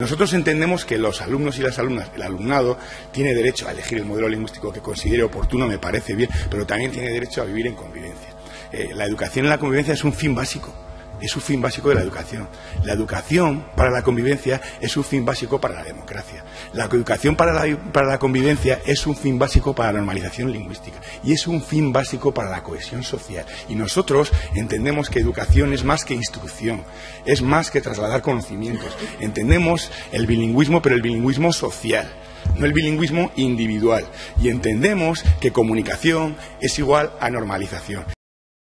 Nosotros entendemos que los alumnos y las alumnas, el alumnado, tiene derecho a elegir el modelo lingüístico que considere oportuno, me parece bien, pero también tiene derecho a vivir en convivencia. Eh, la educación en la convivencia es un fin básico es un fin básico de la educación. La educación para la convivencia es un fin básico para la democracia. La educación para la, para la, convivencia es un fin básico para la normalización lingüística y es un fin básico para la cohesión social. Y nosotros entendemos que educación es más que instrucción, es más que trasladar conocimientos. Entendemos el bilingüismo, pero el bilingüismo social no el bilingüismo individual. Y entendemos que comunicación es igual a normalización.